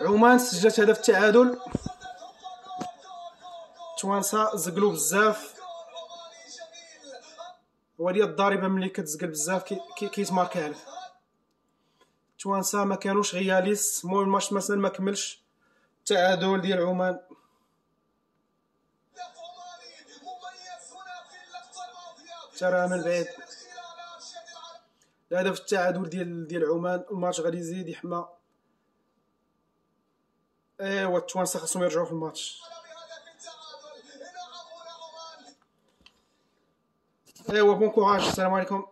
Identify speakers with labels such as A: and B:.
A: عمان سجلت هدف التعادل. توانسة زقلوا بزاف. وهي الضاربه ملي كتزقل بزاف كيتماركا كي هدف. توانسة ما كانوش غياليس. المهم الماتش مثلا ما كملش. تعادل ديال عمان. ترى من بعيد. الهدف التعادل ديال ديال عمان. الماتش غادي يزيد يحمى. ايوا التوانسه خاصهم يرجعوا في الماتش. ايوا بون كوراج السلام عليكم.